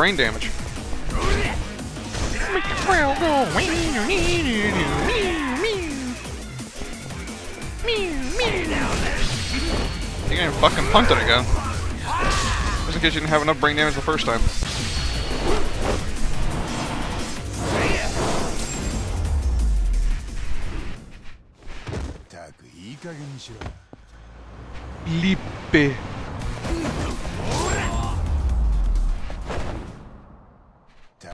brain damage. Make the. You can fucking punt it again. Just in case you didn't have enough brain damage the first time. Lippe.